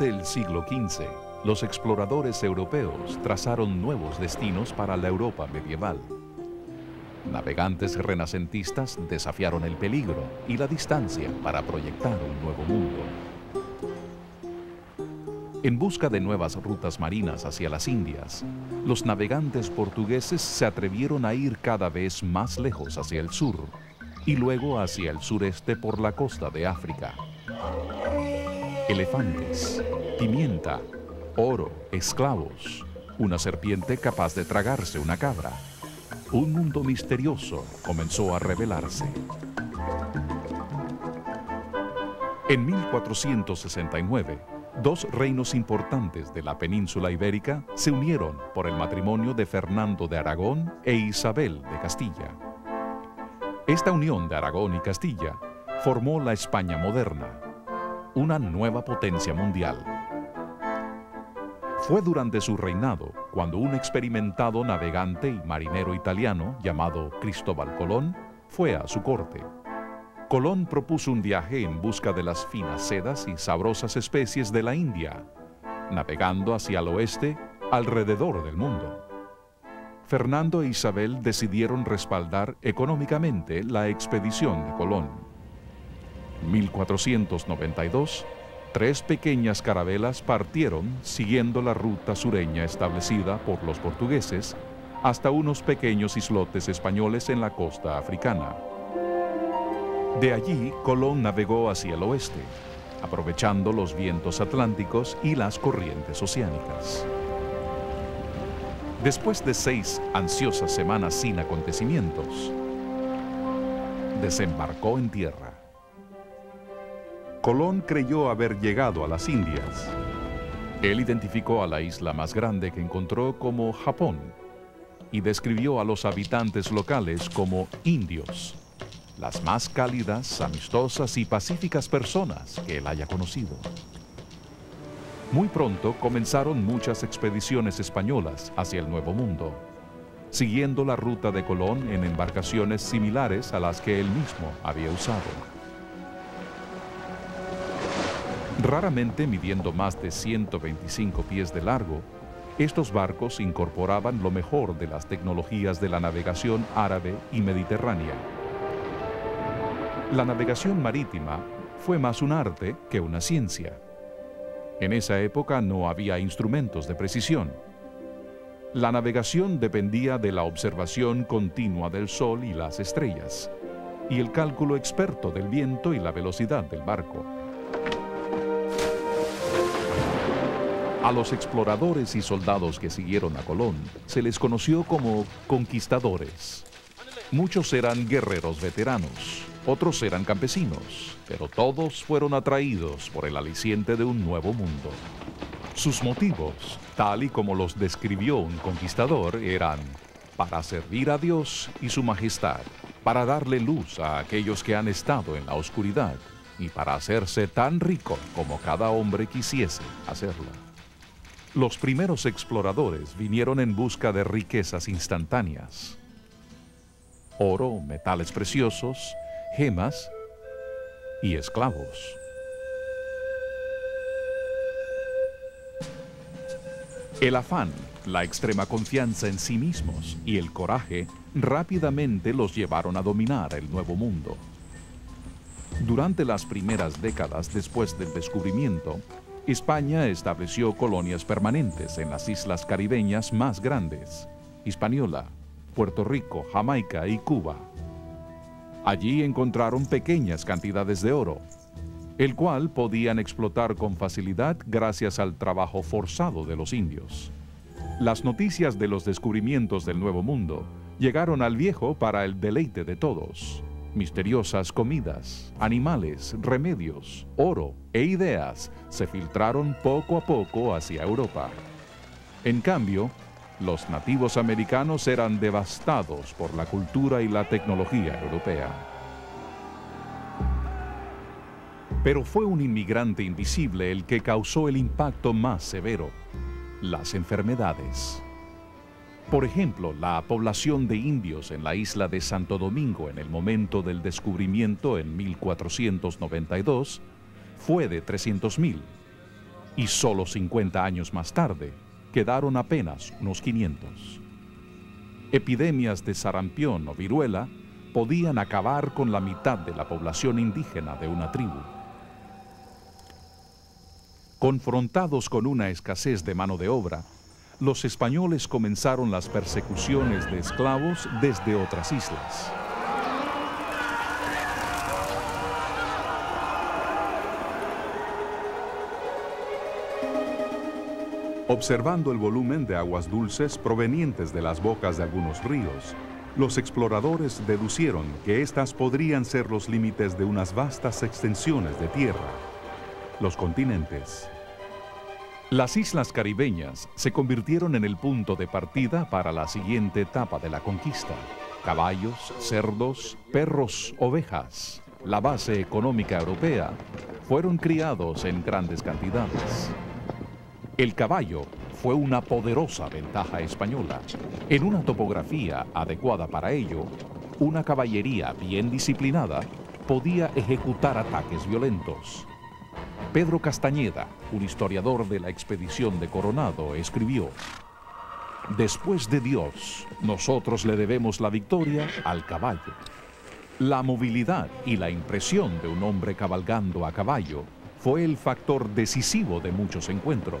Durante el siglo XV, los exploradores europeos trazaron nuevos destinos para la Europa medieval. Navegantes renacentistas desafiaron el peligro y la distancia para proyectar un nuevo mundo. En busca de nuevas rutas marinas hacia las Indias, los navegantes portugueses se atrevieron a ir cada vez más lejos hacia el sur y luego hacia el sureste por la costa de África. Elefantes, pimienta, oro, esclavos, una serpiente capaz de tragarse una cabra. Un mundo misterioso comenzó a revelarse. En 1469, dos reinos importantes de la península ibérica se unieron por el matrimonio de Fernando de Aragón e Isabel de Castilla. Esta unión de Aragón y Castilla formó la España moderna, una nueva potencia mundial. Fue durante su reinado cuando un experimentado navegante y marinero italiano llamado Cristóbal Colón fue a su corte. Colón propuso un viaje en busca de las finas sedas y sabrosas especies de la India, navegando hacia el oeste alrededor del mundo. Fernando e Isabel decidieron respaldar económicamente la expedición de Colón. 1492, tres pequeñas carabelas partieron siguiendo la ruta sureña establecida por los portugueses hasta unos pequeños islotes españoles en la costa africana. De allí, Colón navegó hacia el oeste, aprovechando los vientos atlánticos y las corrientes oceánicas. Después de seis ansiosas semanas sin acontecimientos, desembarcó en tierra. Colón creyó haber llegado a las Indias. Él identificó a la isla más grande que encontró como Japón y describió a los habitantes locales como indios las más cálidas, amistosas y pacíficas personas que él haya conocido. Muy pronto comenzaron muchas expediciones españolas hacia el Nuevo Mundo, siguiendo la ruta de Colón en embarcaciones similares a las que él mismo había usado. Raramente midiendo más de 125 pies de largo, estos barcos incorporaban lo mejor de las tecnologías de la navegación árabe y mediterránea la navegación marítima fue más un arte que una ciencia. En esa época no había instrumentos de precisión. La navegación dependía de la observación continua del sol y las estrellas, y el cálculo experto del viento y la velocidad del barco. A los exploradores y soldados que siguieron a Colón se les conoció como conquistadores. Muchos eran guerreros veteranos, otros eran campesinos, pero todos fueron atraídos por el aliciente de un nuevo mundo. Sus motivos, tal y como los describió un conquistador, eran para servir a Dios y su majestad, para darle luz a aquellos que han estado en la oscuridad y para hacerse tan rico como cada hombre quisiese hacerlo. Los primeros exploradores vinieron en busca de riquezas instantáneas. Oro, metales preciosos, gemas y esclavos. El afán, la extrema confianza en sí mismos y el coraje rápidamente los llevaron a dominar el nuevo mundo. Durante las primeras décadas después del descubrimiento, España estableció colonias permanentes en las islas caribeñas más grandes, Hispaniola, Puerto Rico, Jamaica y Cuba. Allí encontraron pequeñas cantidades de oro, el cual podían explotar con facilidad gracias al trabajo forzado de los indios. Las noticias de los descubrimientos del Nuevo Mundo llegaron al viejo para el deleite de todos. Misteriosas comidas, animales, remedios, oro e ideas se filtraron poco a poco hacia Europa. En cambio, los nativos americanos eran devastados por la cultura y la tecnología europea. Pero fue un inmigrante invisible el que causó el impacto más severo, las enfermedades. Por ejemplo, la población de indios en la isla de Santo Domingo en el momento del descubrimiento en 1492 fue de 300.000 y solo 50 años más tarde quedaron apenas unos 500. Epidemias de sarampión o viruela podían acabar con la mitad de la población indígena de una tribu. Confrontados con una escasez de mano de obra, los españoles comenzaron las persecuciones de esclavos desde otras islas. Observando el volumen de aguas dulces provenientes de las bocas de algunos ríos, los exploradores deducieron que éstas podrían ser los límites de unas vastas extensiones de tierra, los continentes. Las islas caribeñas se convirtieron en el punto de partida para la siguiente etapa de la conquista. Caballos, cerdos, perros, ovejas, la base económica europea, fueron criados en grandes cantidades. El caballo fue una poderosa ventaja española. En una topografía adecuada para ello, una caballería bien disciplinada podía ejecutar ataques violentos. Pedro Castañeda, un historiador de la expedición de Coronado, escribió, Después de Dios, nosotros le debemos la victoria al caballo. La movilidad y la impresión de un hombre cabalgando a caballo fue el factor decisivo de muchos encuentros.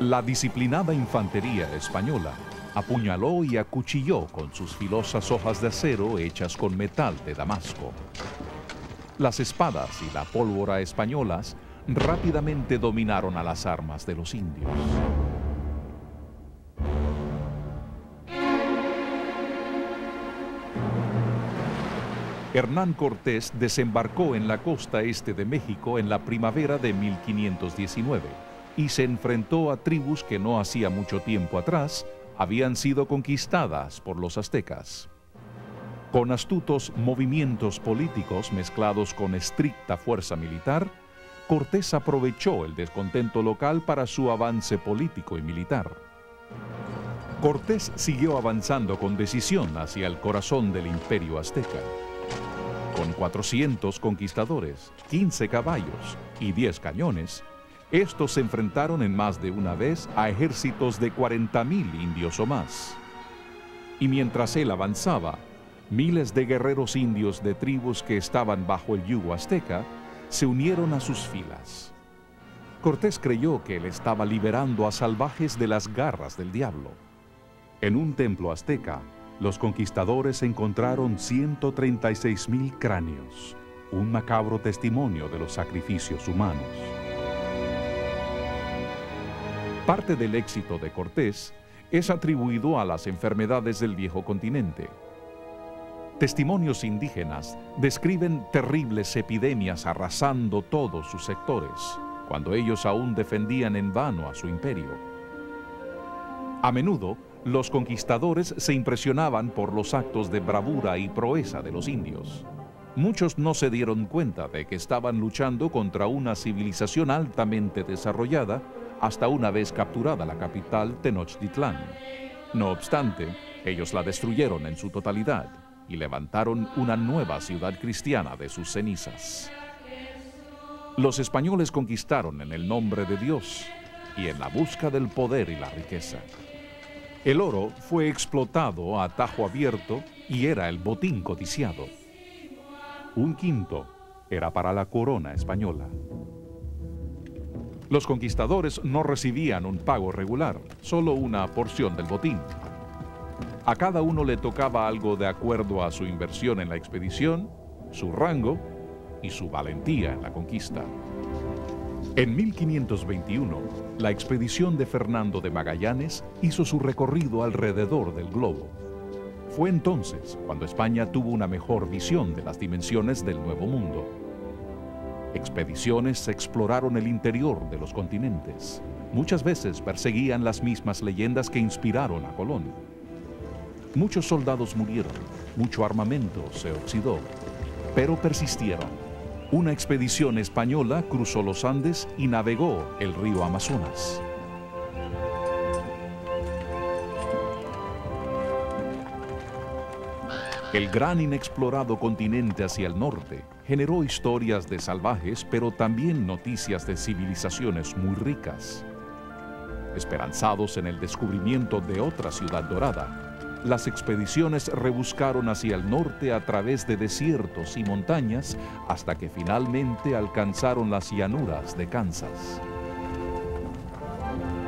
La disciplinada infantería española apuñaló y acuchilló con sus filosas hojas de acero hechas con metal de Damasco. Las espadas y la pólvora españolas rápidamente dominaron a las armas de los indios. Hernán Cortés desembarcó en la costa este de México en la primavera de 1519 y se enfrentó a tribus que no hacía mucho tiempo atrás habían sido conquistadas por los aztecas. Con astutos movimientos políticos mezclados con estricta fuerza militar, Cortés aprovechó el descontento local para su avance político y militar. Cortés siguió avanzando con decisión hacia el corazón del imperio azteca. Con 400 conquistadores, 15 caballos y 10 cañones, estos se enfrentaron en más de una vez a ejércitos de 40.000 indios o más. Y mientras él avanzaba, miles de guerreros indios de tribus que estaban bajo el yugo azteca se unieron a sus filas. Cortés creyó que él estaba liberando a salvajes de las garras del diablo. En un templo azteca, los conquistadores encontraron 136 mil cráneos, un macabro testimonio de los sacrificios humanos. Parte del éxito de Cortés es atribuido a las enfermedades del viejo continente. Testimonios indígenas describen terribles epidemias arrasando todos sus sectores, cuando ellos aún defendían en vano a su imperio. A menudo, los conquistadores se impresionaban por los actos de bravura y proeza de los indios. Muchos no se dieron cuenta de que estaban luchando contra una civilización altamente desarrollada hasta una vez capturada la capital Tenochtitlán. No obstante, ellos la destruyeron en su totalidad y levantaron una nueva ciudad cristiana de sus cenizas. Los españoles conquistaron en el nombre de Dios y en la busca del poder y la riqueza. El oro fue explotado a tajo abierto y era el botín codiciado. Un quinto era para la corona española. Los conquistadores no recibían un pago regular, solo una porción del botín. A cada uno le tocaba algo de acuerdo a su inversión en la expedición, su rango y su valentía en la conquista. En 1521, la expedición de Fernando de Magallanes hizo su recorrido alrededor del globo. Fue entonces cuando España tuvo una mejor visión de las dimensiones del Nuevo Mundo. Expediciones exploraron el interior de los continentes. Muchas veces perseguían las mismas leyendas que inspiraron a Colón. Muchos soldados murieron, mucho armamento se oxidó, pero persistieron una expedición española cruzó los Andes y navegó el río Amazonas. El gran inexplorado continente hacia el norte generó historias de salvajes, pero también noticias de civilizaciones muy ricas. Esperanzados en el descubrimiento de otra ciudad dorada, las expediciones rebuscaron hacia el norte a través de desiertos y montañas hasta que finalmente alcanzaron las llanuras de Kansas.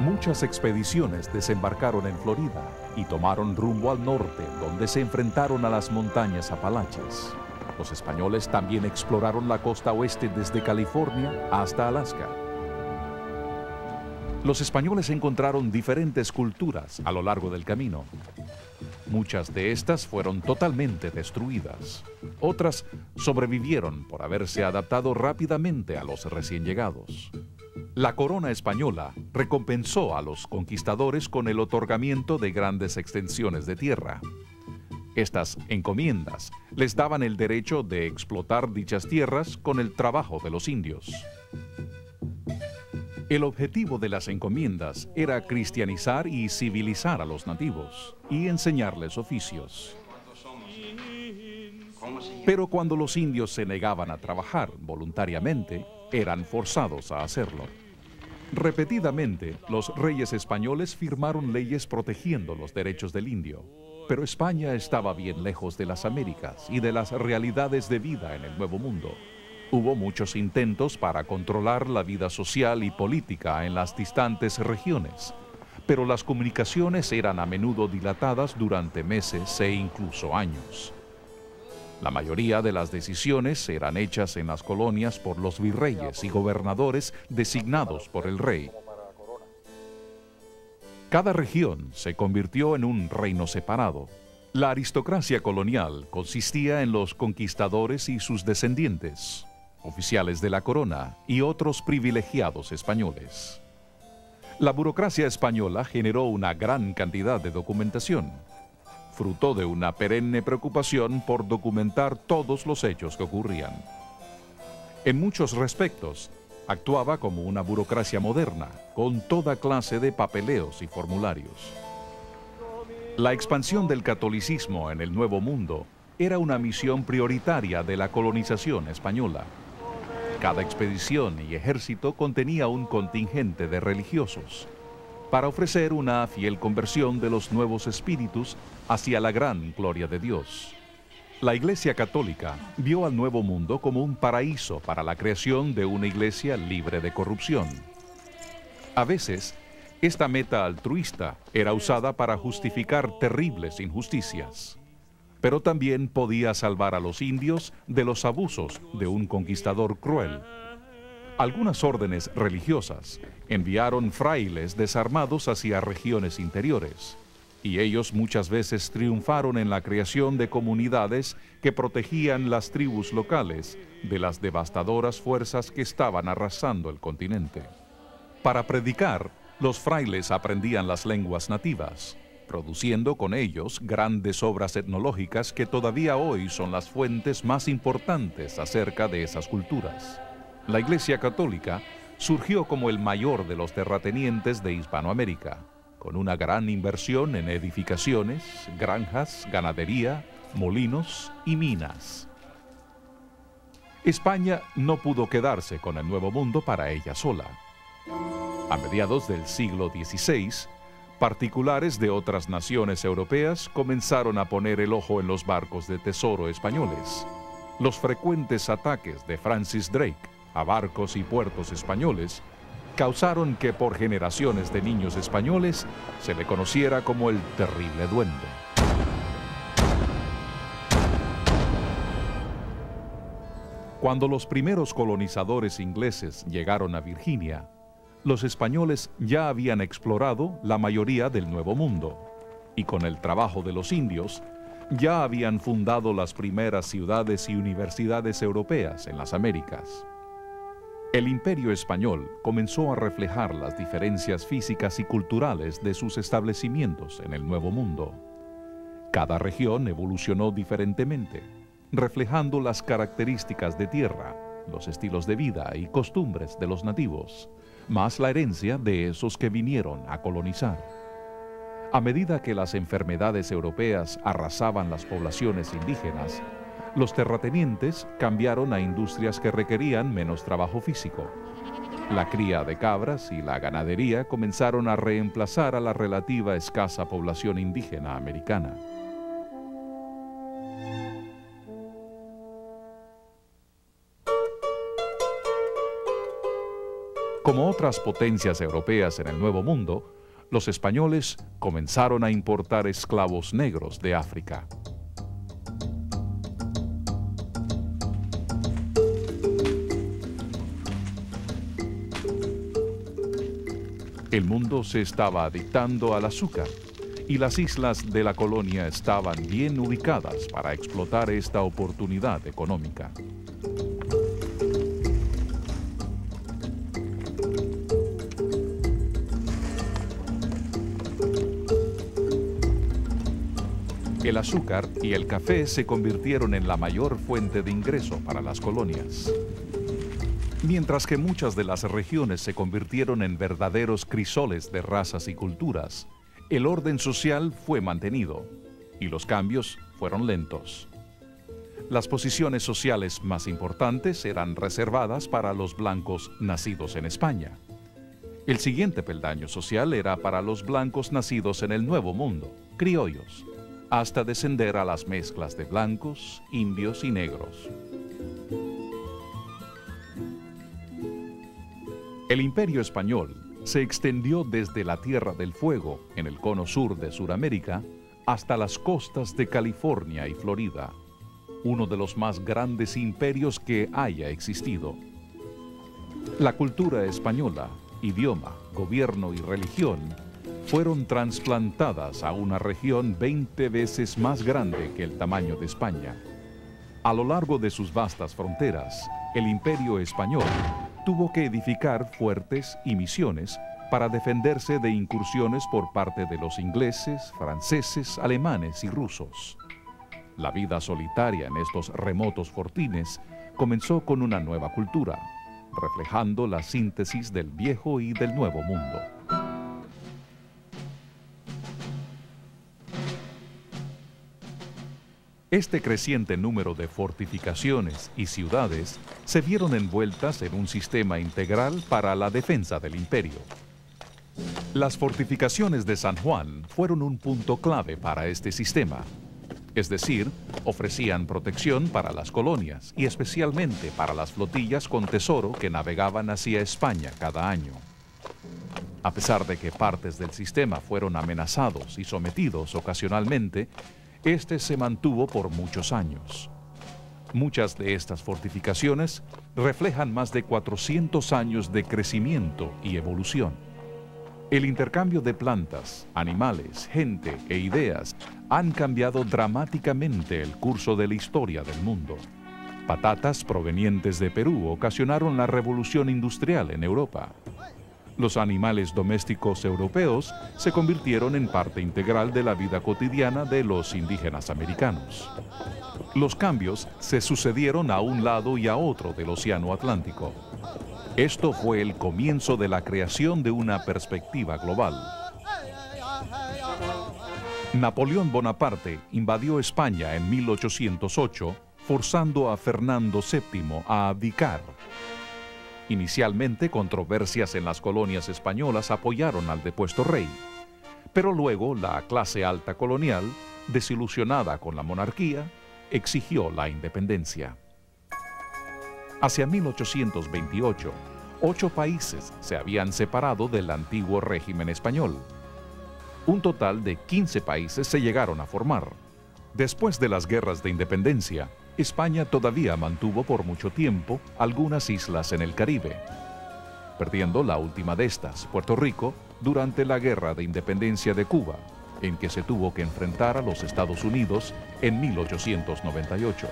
Muchas expediciones desembarcaron en Florida y tomaron rumbo al norte, donde se enfrentaron a las montañas Apalaches. Los españoles también exploraron la costa oeste desde California hasta Alaska. Los españoles encontraron diferentes culturas a lo largo del camino. Muchas de estas fueron totalmente destruidas. Otras sobrevivieron por haberse adaptado rápidamente a los recién llegados. La corona española recompensó a los conquistadores con el otorgamiento de grandes extensiones de tierra. Estas encomiendas les daban el derecho de explotar dichas tierras con el trabajo de los indios. El objetivo de las encomiendas era cristianizar y civilizar a los nativos y enseñarles oficios. Pero cuando los indios se negaban a trabajar voluntariamente, eran forzados a hacerlo. Repetidamente, los reyes españoles firmaron leyes protegiendo los derechos del indio, pero España estaba bien lejos de las Américas y de las realidades de vida en el Nuevo Mundo. Hubo muchos intentos para controlar la vida social y política en las distantes regiones, pero las comunicaciones eran a menudo dilatadas durante meses e incluso años. La mayoría de las decisiones eran hechas en las colonias por los virreyes y gobernadores designados por el rey. Cada región se convirtió en un reino separado. La aristocracia colonial consistía en los conquistadores y sus descendientes, oficiales de la corona y otros privilegiados españoles. La burocracia española generó una gran cantidad de documentación, fruto de una perenne preocupación por documentar todos los hechos que ocurrían. En muchos respectos, actuaba como una burocracia moderna, con toda clase de papeleos y formularios. La expansión del catolicismo en el Nuevo Mundo era una misión prioritaria de la colonización española. Cada expedición y ejército contenía un contingente de religiosos, para ofrecer una fiel conversión de los nuevos espíritus hacia la gran gloria de Dios. La Iglesia Católica vio al Nuevo Mundo como un paraíso para la creación de una iglesia libre de corrupción. A veces, esta meta altruista era usada para justificar terribles injusticias, pero también podía salvar a los indios de los abusos de un conquistador cruel. Algunas órdenes religiosas enviaron frailes desarmados hacia regiones interiores, y ellos muchas veces triunfaron en la creación de comunidades que protegían las tribus locales de las devastadoras fuerzas que estaban arrasando el continente. Para predicar, los frailes aprendían las lenguas nativas, produciendo con ellos grandes obras etnológicas que todavía hoy son las fuentes más importantes acerca de esas culturas. La Iglesia Católica surgió como el mayor de los terratenientes de Hispanoamérica, con una gran inversión en edificaciones, granjas, ganadería, molinos y minas. España no pudo quedarse con el Nuevo Mundo para ella sola. A mediados del siglo XVI, particulares de otras naciones europeas comenzaron a poner el ojo en los barcos de tesoro españoles. Los frecuentes ataques de Francis Drake a barcos y puertos españoles causaron que por generaciones de niños españoles se le conociera como el terrible duende. Cuando los primeros colonizadores ingleses llegaron a Virginia, los españoles ya habían explorado la mayoría del Nuevo Mundo y con el trabajo de los indios ya habían fundado las primeras ciudades y universidades europeas en las Américas. El imperio español comenzó a reflejar las diferencias físicas y culturales de sus establecimientos en el Nuevo Mundo. Cada región evolucionó diferentemente, reflejando las características de tierra, los estilos de vida y costumbres de los nativos, más la herencia de esos que vinieron a colonizar. A medida que las enfermedades europeas arrasaban las poblaciones indígenas, los terratenientes cambiaron a industrias que requerían menos trabajo físico. La cría de cabras y la ganadería comenzaron a reemplazar a la relativa escasa población indígena americana. Como otras potencias europeas en el Nuevo Mundo, los españoles comenzaron a importar esclavos negros de África. El mundo se estaba adictando al azúcar y las islas de la colonia estaban bien ubicadas para explotar esta oportunidad económica. El azúcar y el café se convirtieron en la mayor fuente de ingreso para las colonias. Mientras que muchas de las regiones se convirtieron en verdaderos crisoles de razas y culturas, el orden social fue mantenido y los cambios fueron lentos. Las posiciones sociales más importantes eran reservadas para los blancos nacidos en España. El siguiente peldaño social era para los blancos nacidos en el Nuevo Mundo, criollos, hasta descender a las mezclas de blancos, indios y negros. El imperio español se extendió desde la Tierra del Fuego, en el cono sur de Sudamérica, hasta las costas de California y Florida, uno de los más grandes imperios que haya existido. La cultura española, idioma, gobierno y religión fueron trasplantadas a una región 20 veces más grande que el tamaño de España. A lo largo de sus vastas fronteras, el imperio español tuvo que edificar fuertes y misiones para defenderse de incursiones por parte de los ingleses, franceses, alemanes y rusos. La vida solitaria en estos remotos fortines comenzó con una nueva cultura, reflejando la síntesis del viejo y del nuevo mundo. Este creciente número de fortificaciones y ciudades se vieron envueltas en un sistema integral para la defensa del imperio. Las fortificaciones de San Juan fueron un punto clave para este sistema, es decir, ofrecían protección para las colonias y especialmente para las flotillas con tesoro que navegaban hacia España cada año. A pesar de que partes del sistema fueron amenazados y sometidos ocasionalmente, este se mantuvo por muchos años. Muchas de estas fortificaciones reflejan más de 400 años de crecimiento y evolución. El intercambio de plantas, animales, gente e ideas han cambiado dramáticamente el curso de la historia del mundo. Patatas provenientes de Perú ocasionaron la revolución industrial en Europa los animales domésticos europeos se convirtieron en parte integral de la vida cotidiana de los indígenas americanos. Los cambios se sucedieron a un lado y a otro del Océano Atlántico. Esto fue el comienzo de la creación de una perspectiva global. Napoleón Bonaparte invadió España en 1808, forzando a Fernando VII a abdicar Inicialmente, controversias en las colonias españolas apoyaron al depuesto rey, pero luego la clase alta colonial, desilusionada con la monarquía, exigió la independencia. Hacia 1828, ocho países se habían separado del antiguo régimen español. Un total de 15 países se llegaron a formar. Después de las guerras de independencia, España todavía mantuvo por mucho tiempo algunas islas en el Caribe, perdiendo la última de estas, Puerto Rico, durante la Guerra de Independencia de Cuba, en que se tuvo que enfrentar a los Estados Unidos en 1898.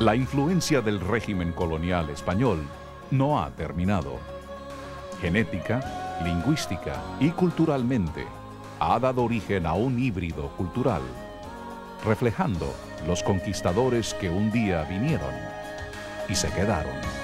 La influencia del régimen colonial español no ha terminado. Genética, lingüística y culturalmente ha dado origen a un híbrido cultural, reflejando los conquistadores que un día vinieron y se quedaron.